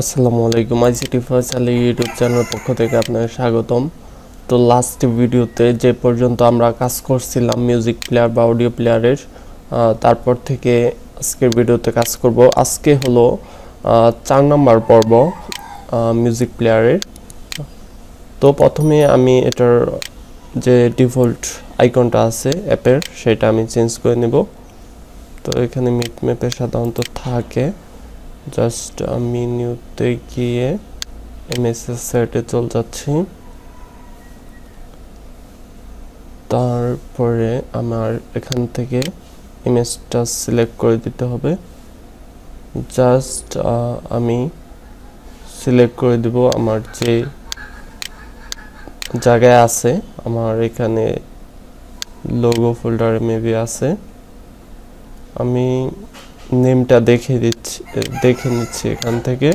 আসসালামু আলাইকুম ICT ফয়সালি YouTube channel পক্ষ থেকে আপনাকে স্বাগতম। তো লাস্ট ভিডিওতে যে পর্যন্ত আমরা কাজ করছিলাম মিউজিক প্লেয়ার বা অডিও প্লেয়ারের তারপর থেকে আজকের ভিডিওতে কাজ করব। আজকে হলো চার নম্বর পর্ব মিউজিক প্লেয়ারের তো প্রথমে আমি এটার যে ডিফল্ট আইকনটা আছে অ্যাপের সেটা আমি চেঞ্জ করে নেব। তো এখানে মিট ম্যাপে সাধারণত থাকে। জাস্ট আমি নিউতে গিয়ে এমএসএস সেটে চলে যাচ্ছি। তারপরে আমার এখান থেকে ইমেজটা সিলেক্ট করে দিতে হবে। জাস্ট আমি সিলেক্ট করে দিব আমার যে জায়গায় আছে, আমার এখানে লোগো ফোল্ডারে মেবি আছে। আমি নেমটা দেখে দিচ্ছি, দেখে নিচ্ছি এখান থেকে।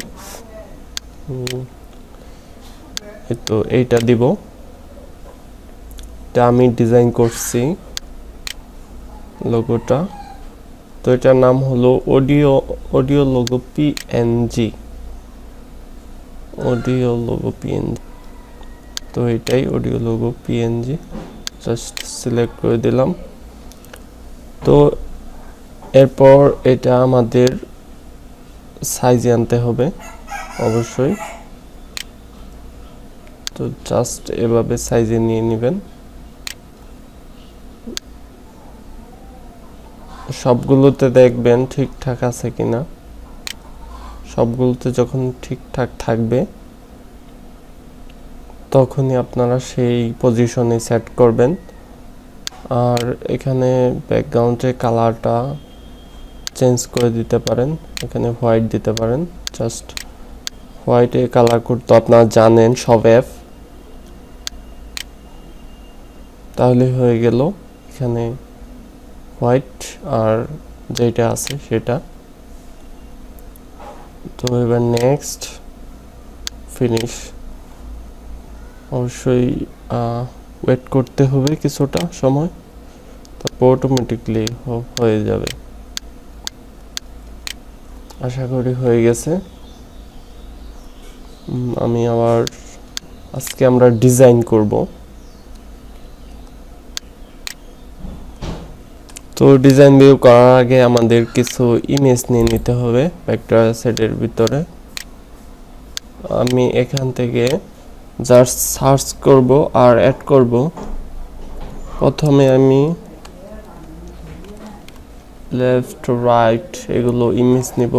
তো এইটা দিব। এটা আমি ডিজাইন করছি লোগোটা। তো এটার নাম হলো audio audio logo PNG audio logo PNG তো এটাই audio logo PNG just select করে দিলাম। তো এরপর এটা আমাদের সাইজে আনতে হবে, অবশ্যই। তো জাস্ট এভাবে সাইজে নিয়ে নেবেন। সবগুলোতে দেখবেন ঠিকঠাক আছে কিনা। সবগুলোতে যখন ঠিকঠাক থাকবে, তখনই আপনারা সেই পজিশনে সেট করবেন। আর এখানে ব্যাকগ্রাউন্ডে কালারটা চেঞ্জ করে দিতে পারেন, এখানে হোয়াইট দিতে পারেন জাস্ট হোয়াইটে কালার করতে আপনারা জানেন, সব অ্যাপ তাহলে হয়ে গেল এখানে হোয়াইট আর যেটা আছে সেটা। তো এবার নেক্সট ফিনিশ অবশ্যই ওয়েট করতে হবে কিছুটা সময়, তারপর অটোমেটিকলি হয়ে যাবে। আশা করি হয়ে গেছে। আমি আবার আজকে আমরা ডিজাইন করব। তো ডিজাইন ভিউ করার আগে আমাদের কিছু ইমেজ নিয়ে নিতে হবে ভেক্টর সেটের ভিতরে। আমি এখান থেকে জাস্ট সার্চ করব আর অ্যাড করব। প্রথমে আমি লেফট রাইট এগুলো ইমেজ নিব।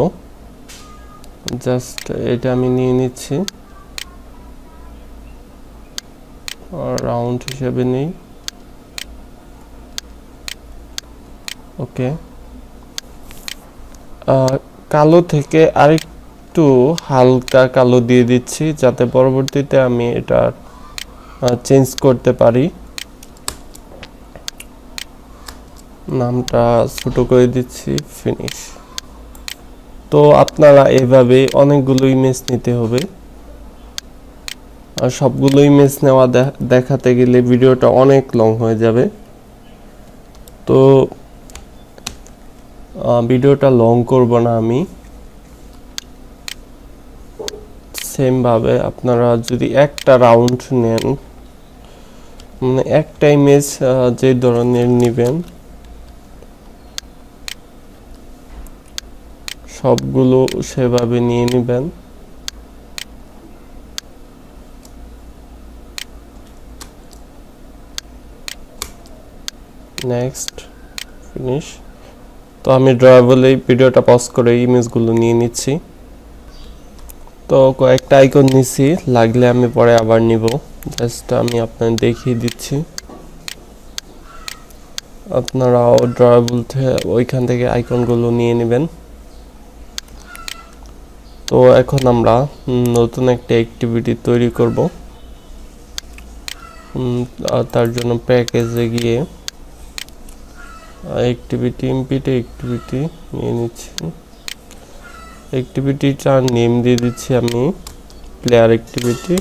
জাস্ট এটা আমি নিয়ে নিচ্ছি। রাউন্ড হিসেবে নেই। ওকে কালো থেকে আরেকটু হালকা কালো দিয়ে দিচ্ছি, যাতে পরবর্তীতে আমি এটা চেঞ্জ করতে পারি। নামটা ছোট করে দিচ্ছি ফিনিশ তো আপনারা এভাবে অনেকগুলো ইমেজ নিতে হবে। আর সবগুলো ইমেজ নেওয়া দেখাতে গেলে ভিডিওটা অনেক লং হয়ে যাবে। তো ভিডিওটা লং করব না আমি। সেম ভাবে আপনারা যদি একটা রাউন্ড নেন মানে একটা ইমেজ যে ধরনের নেবেন সবগুলো সেভাবে নিয়ে নেবেন। নেক্সট ফিনিশ তো আমি ড্রয়াবল ভিডিওটা পজ করে ইমেজগুলো নিয়ে নিচ্ছি। তো কয়েকটা আইকন নিছি, লাগলে আমি পরে আবার নিব। জাস্ট আমি আপনাদের দেখিয়ে দিচ্ছি। আপনারাও ড্রয়াবল ওইখান থেকে আইকনগুলো নিয়ে নেবেন। তো এখন আমরা নতুন একটা অ্যাক্টিভিটি তৈরি করব। তার জন্য প্যাকেজে গিয়ে অ্যাক্টিভিটি ইম্পিটে অ্যাক্টিভিটি নিয়ে নিচ্ছি। অ্যাক্টিভিটিটার নেম দিয়ে দিচ্ছি আমি player activity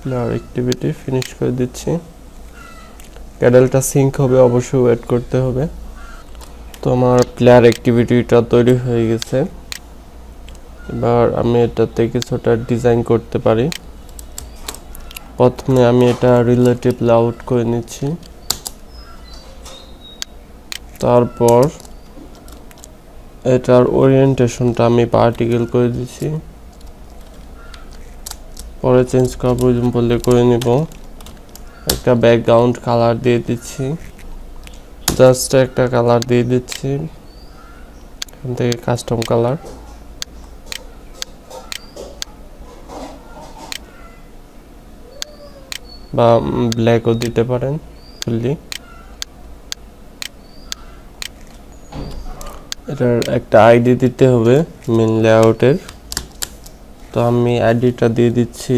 player activity finish করে দিচ্ছি। ক্যাডেলটা সিঙ্ক হবে, অবশ্যই ওয়েট করতে হবে। তো তো আমার প্লেয়ার অ্যাক্টিভিটিটা তৈরি হয়ে গেছে। এবার আমি এটাতে কিছুটা ডিজাইন করতে পারি। প্রথমে আমি এটা রিলেটিভ লাউট করে নিচ্ছি। তারপর এটার ওরিয়েন্টেশনটা আমি পার্টিকেল করে দিচ্ছি। পরে চেঞ্জ করা প্রয়োজন পড়লে করে নিব। একটা ব্যাকগ্রাউন্ড কালার দিয়ে দিচ্ছি। জাস্ট একটা কালার দিয়ে দিচ্ছি। এখান থেকে কাস্টম কালার বা ব্ল্যাকও দিতে পারেন ফুললি এটার একটা আইডি দিতে হবে মেন লেআউটের তো আমি আইডিটা দিয়ে দিচ্ছি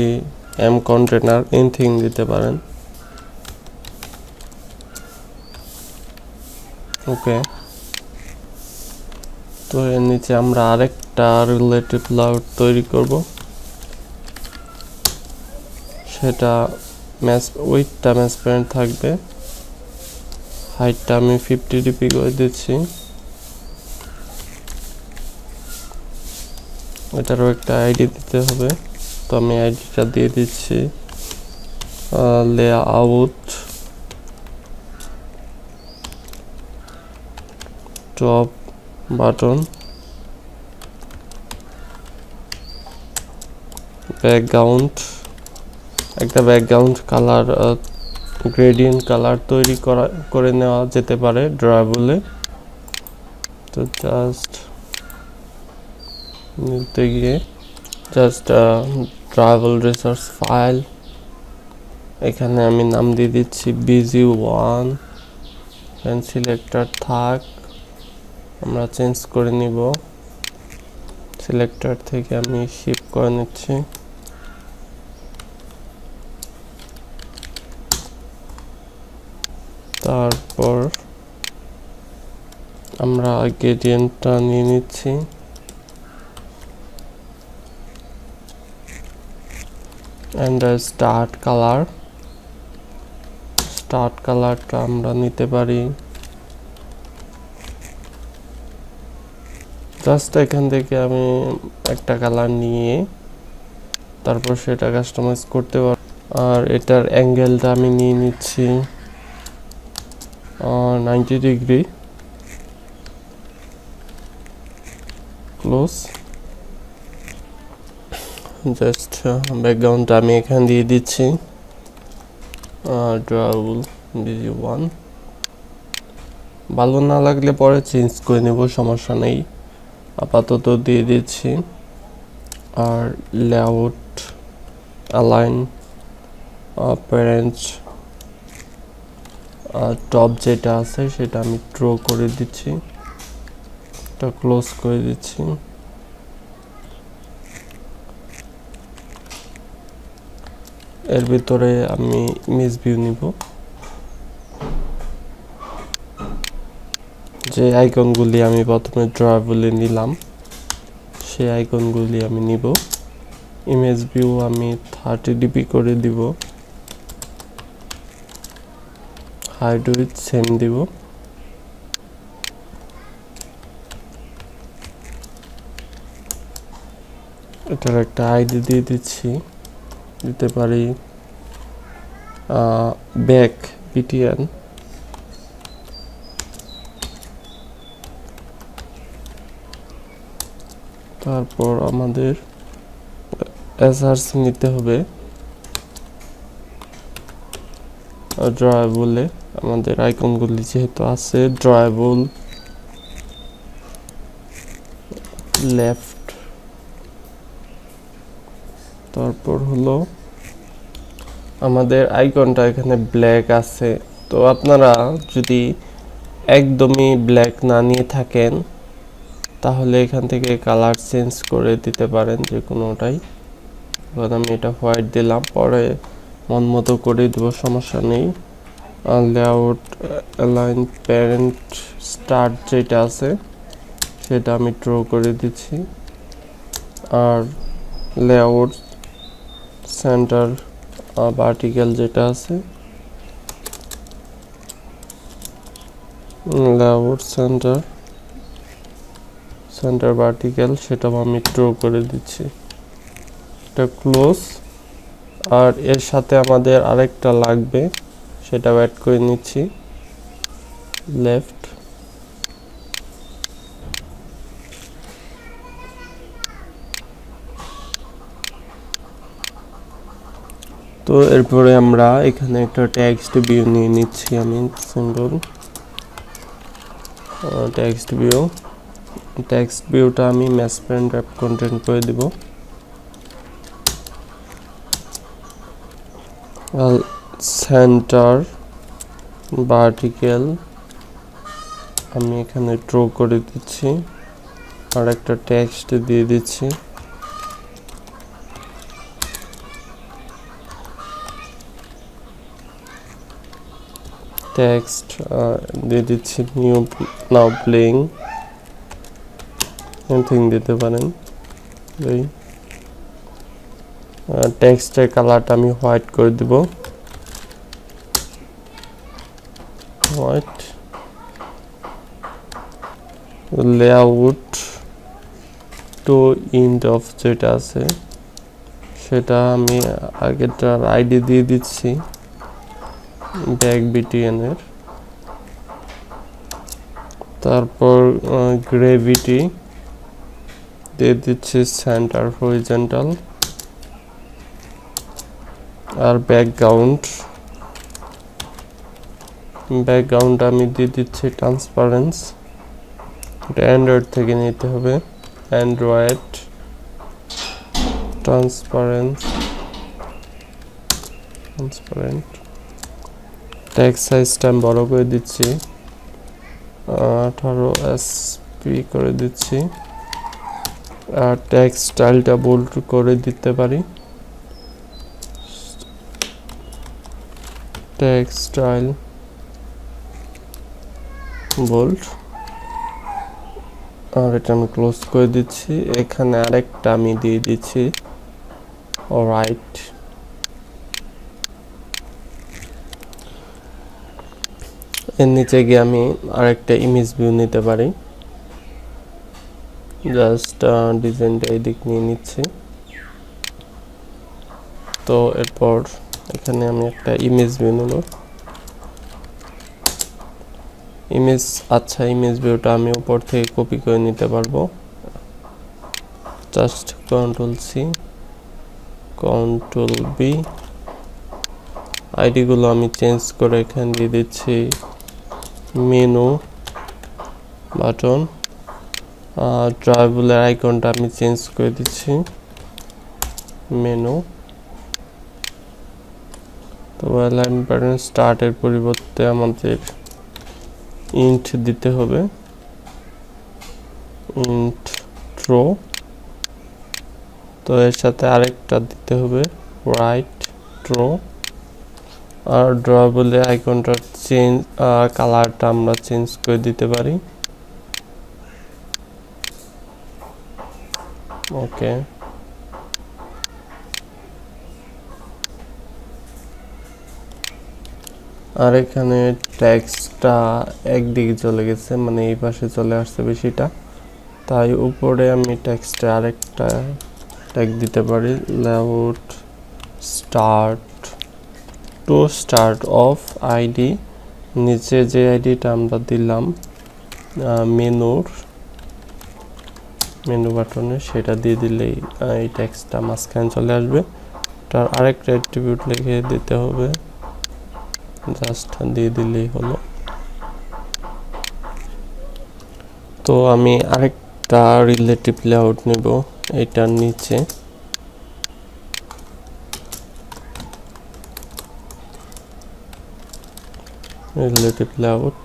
এম কন্টেনার এনিথিং দিতে পারেন। ওকে। তো এর নিচে আমরা আরেকটা রিলেটিভ লাউড তৈরি করব। সেটা ম্যাচ উইথটা ম্যাচ প্যান্ট থাকবে। হাইটটা আমি ফিফটি ডিপি করে দিচ্ছি। এটারও একটা আইডি দিতে হবে। তো আমি আইডিটা দিয়ে দিচ্ছি layout top button background একটা ব্যাকগ্রাউন্ড কালার গ্রেডিয়েন্ট কালার তৈরি করা, করে নেওয়া যেতে পারে ড্রয়াবলে তো জাস্ট নিতে গিয়ে জাস্ট ট্রাভেল রিসার্চ ফাইল এখানে আমি নাম দিয়ে দিচ্ছি বিজি ওয়ান সিলেক্টর থাক। আমরা চেঞ্জ করে নিব। সিলেক্টর থেকে আমি শিপ করে নিচ্ছি। তারপর আমরা গ্রেডিয়েন্টটা নিয়ে নিচ্ছি। অ্যান্ড স্টার্ট কালার স্টার্ট কালারটা আমরা নিতে পারি। জাস্ট এখান থেকে আমি একটা কালার নিয়ে তারপর সেটা কাস্টমাইজ করতে পারব। আর এটার অ্যাঙ্গেলটা আমি নিয়ে নিচ্ছি নাইনটি ডিগ্রি ক্লোজ জাস্ট ব্যাকগ্রাউন্ডটা আমি এখানে দিয়ে দিচ্ছি। ড্রাউল বিজি ওয়ান ভালো না লাগলে পরে চেঞ্জ করে নেব, সমস্যা নেই। আপাতত দিয়ে দিচ্ছি। আর লেআউট অ্যালাইন প্যারেন্টস টপ যেটা আছে সেটা আমি ড্র করে দিচ্ছি। এটা ক্লোজ করে দিচ্ছি। এর ভিতরে আমি ইমেজ ভিউ নিব। যে আইকনগুলি আমি প্রথমে ড্রয়াবলে নিলাম, সেই আইকনগুলি আমি নিব। ইমেজ ভিউ আমি থার্টি ডিপি করে দিব। হাইড উইথ সেম দিব। এটার একটা আইডি দিয়ে দিচ্ছি। দিতে পারি ব্যাক পিটিএন তারপর আমাদের এসআরসি নিতে হবে। ড্রয়াবলে আমাদের আইকনগুলি যেহেতু আছে, ড্রয়াবল লেফট। তারপর হলো আমাদের আইকনটা এখানে ব্ল্যাক আছে। তো আপনারা যদি একদমই ব্ল্যাক না নিয়ে থাকেন তাহলে এখান থেকে কালার চেঞ্জ করে দিতে পারেন যে কোনোটাই। এবার আমি এটা হোয়াইট দিলাম, পরে মন মতো করে দেব, সমস্যা নেই। লেআউট অ্যালাইন প্যারেন্ট স্টার্ট যেটা আছে, সেটা আমি ড্র করে দিচ্ছি। আর লেআউট সেন্টার ভার্টিক্যাল যেটা আছে লেআউট সেন্টার সেন্টার ভার্টিক্যাল সেটাও আমি ড্র করে দিচ্ছি। এটা ক্লোজ আর এর সাথে আমাদের আরেকটা লাগবে সেটা অ্যাড করে নিচ্ছি। লেফট তো এরপরে আমরা এখানে একটা টেক্সট ভিউ নিয়ে নিচ্ছি আমি সিম্বল টেক্সট ভিউ টেক্সট ভিউটা আমি ম্যাস প্যান্ট অ্যাপ কন্টেন্ট করে দিব। সেন্টার ভার্টিক্যাল আমি এখানে ড্র করে দিচ্ছি। আর একটা টেক্সট দিয়ে দিচ্ছি। টেক্সট দিয়ে দিচ্ছি নিউ নাও প্লেইং এনিথিং দিতে পারেন। এই টেক্সটের কালারটা আমি হোয়াইট করে দিব। White layout to end of যেটা আছে, সেটা আমি আগেরটার আইডি দিয়ে দিচ্ছি ব্যাক বিটিএনের তারপর গ্রেভিটি দিয়ে দিচ্ছি সেন্টার হরিজেন্টাল আর ব্যাকগ্রাউন্ড ব্যাকগ্রাউন্ড আমি দিয়ে দিচ্ছি ট্রান্সপারেন্স অ্যান্ড্রয়েড থেকে নিতে হবে। অ্যান্ড্রয়েড ট্রান্সপারেন্স ট্রান্সপারেন্ট টেক্সট সাইজটা আমি বড় করে দিচ্ছি। আঠারো এসপি করে দিচ্ছি। টেক্সট স্টাইলটা বোল্ড করে দিতে পারি। টেক্সট স্টাইল বোল্ড আর এটা আমি ক্লোজ করে দিচ্ছি। এখানে আরেকটা আমি দিয়ে দিচ্ছি। রাইট এর নিচে গিয়ে আমি আরেকটা ইমেজ ভিউ নিতে পারি। জাস্ট ডিজাইনটা এই দিক নিয়ে নিচ্ছি। তো এরপর এখানে আমি একটা ইমেজ ভিউ নেব। ইমেজ আচ্ছা ইমেজ ভিউটা আমি উপর থেকে কপি করে নিতে পারব। Just control C control B আইডিগুলো আমি চেঞ্জ করে এখানে দিয়ে দিচ্ছি। মেনু বাটন ট্রাভেলের আইকনটা আমি চেঞ্জ করে দিচ্ছি। মেনু তো অ্যালাইন বাটন স্টার্টের পরিবর্তে আমাদের ইন্ট দিতে হবে। ইন্ট ট্রো তো এর সাথে আরেকটা দিতে হবে। রাইট ট্রো আর ড্রয়াবলে আইকনটা চেঞ্জ কালারটা আমরা চেঞ্জ করে দিতে পারি। ওকে আর এখানে ট্যাক্সটা একদিকে চলে গেছে মানে এই পাশে চলে আসছে বেশিটা। তাই উপরে আমি ট্যাক্সটা আরেকটা ট্যাগ দিতে পারি। Layout start to start of ID. নিচে যে আইডিটা আমরা দিলাম মেনুর মেনু বাটনে সেটা দিয়ে দিলেই এই ট্যাক্সটা মাঝখানে চলে আসবে। তার আরেকটা অ্যাট্রিবিউট লিখে দিতে হবে। জাস্ট দিয়ে দিলেই হলো। তো আমি আরেকটা রিলেটিভ লেআউট নেব, এটার নিচে। রিলেটিভ লেআউট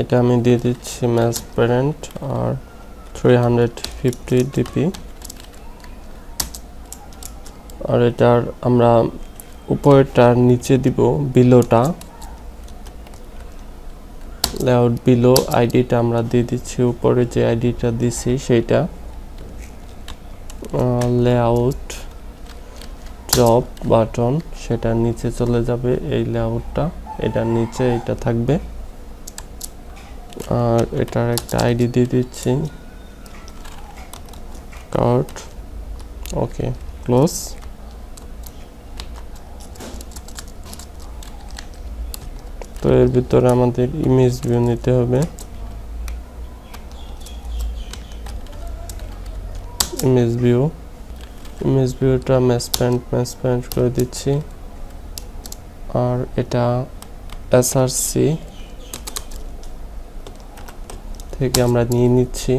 এটা আমি দিয়ে দিচ্ছি ম্যাচ প্যারেন্ট আর থ্রি হান্ড্রেড ফিফটি ডিপি। আর এটার আমরা উপরেরটার নিচে দিব বিলোটা। লেআউট বিলো আইডিটা আমরা দিয়ে দিচ্ছি, উপরে যে আইডিটা দিছি সেইটা। লেআউট জব বাটন সেটার নিচে চলে যাবে এই লেআউটটা এটার নিচে, এটা থাকবে। আর এটার একটা আইডি দিয়ে দিচ্ছি। কার্ড ওকে ক্লোজ তো এর ভিতরে আমাদের ইমেজ ভিউ নিতে হবে। ইমেজ ভিউ ইমেজ ভিউটা ম্যাচ প্যান্ট ম্যাচ প্যান্ট করে দিচ্ছি। আর এটা এসআরসি থেকে আমরা নিয়ে নিচ্ছি।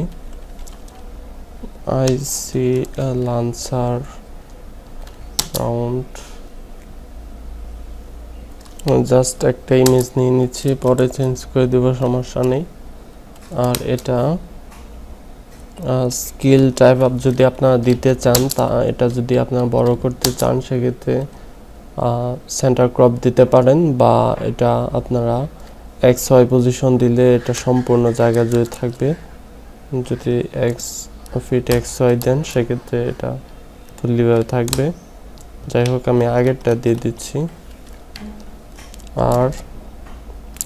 আইসি লান্সার রাউন্ড জাস্ট একটা ইমেজ নিয়ে নিচ্ছি, পরে চেঞ্জ করে দেবো, সমস্যা নেই। আর এটা স্কিল টাইপ আপ যদি আপনারা দিতে চান, তা এটা যদি আপনারা বড় করতে চান, সেক্ষেত্রে সেন্টার ক্রপ দিতে পারেন বা এটা আপনারা এক্স ওয়াই পজিশন দিলে এটা সম্পূর্ণ জায়গা জুড়ে থাকবে। যদি এক্স ফিট এক্স দেন, সেক্ষেত্রে এটা ফুললিভাবে থাকবে। যাই হোক, আমি আগেরটা দিয়ে দিচ্ছি। আর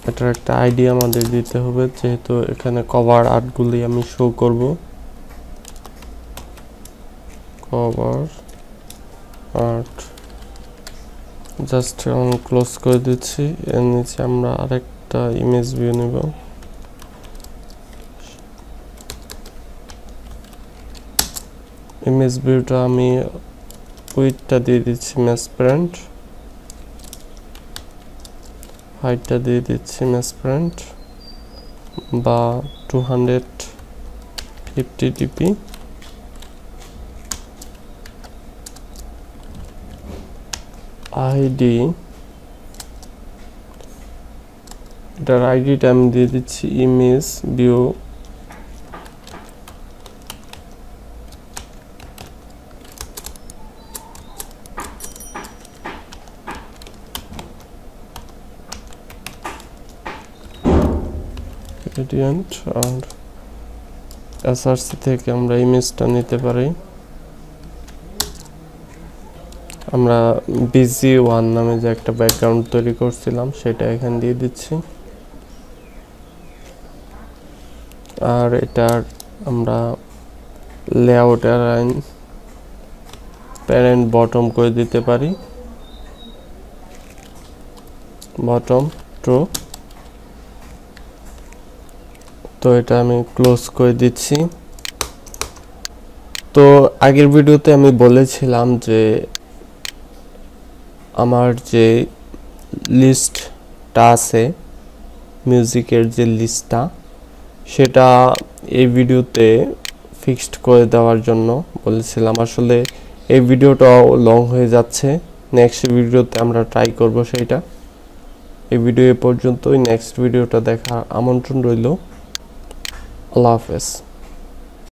এটার একটা আইডিয়া আমাদের দিতে হবে, যেহেতু এখানে কভার আর্টগুলি আমি শো করব। কভার আর্ট জাস্ট ক্লোজ করে দিচ্ছি। এর নিচে আমরা আরেকটা ইমেজ ভিউ নেব। ইমেজ ভিউটা আমি উইথটা দিয়ে দিচ্ছি ম্যাস প্যান্ট হাইটটা দিয়ে দিচ্ছি ম্যাস প্যান্ট বা two hundred fifty DP ID এটার আইডিটা আমি দিয়ে দিচ্ছি ইমেজ ভিউ গ্রেডিয়েন্ট আর এসআরসি থেকে আমরা ইমেজটা নিতে পারি। আমরা বিজি ওয়ান নামে যে একটা ব্যাকগ্রাউন্ড তৈরি করছিলাম, সেটা এখানে দিয়ে দিচ্ছি। আর এটার আমরা লেআউটের আইন প্যারেন্ট বটম করে দিতে পারি। বটম ট্রু তো এটা আমি ক্লোজ করে দিচ্ছি। তো আগের ভিডিওতে আমি বলেছিলাম যে আমার যে লিস্টটা আছে মিউজিকের যে লিস্টটা সেটা এই ভিডিওতে ফিক্সড করে দেওয়ার জন্য বলেছিলাম। আসলে এই ভিডিওটাও লং হয়ে যাচ্ছে। নেক্সট ভিডিওতে আমরা ট্রাই করব সেইটা। এই ভিডিও এ পর্যন্তই। নেক্সট ভিডিওটা দেখার আমন্ত্রণ রইল। Love is.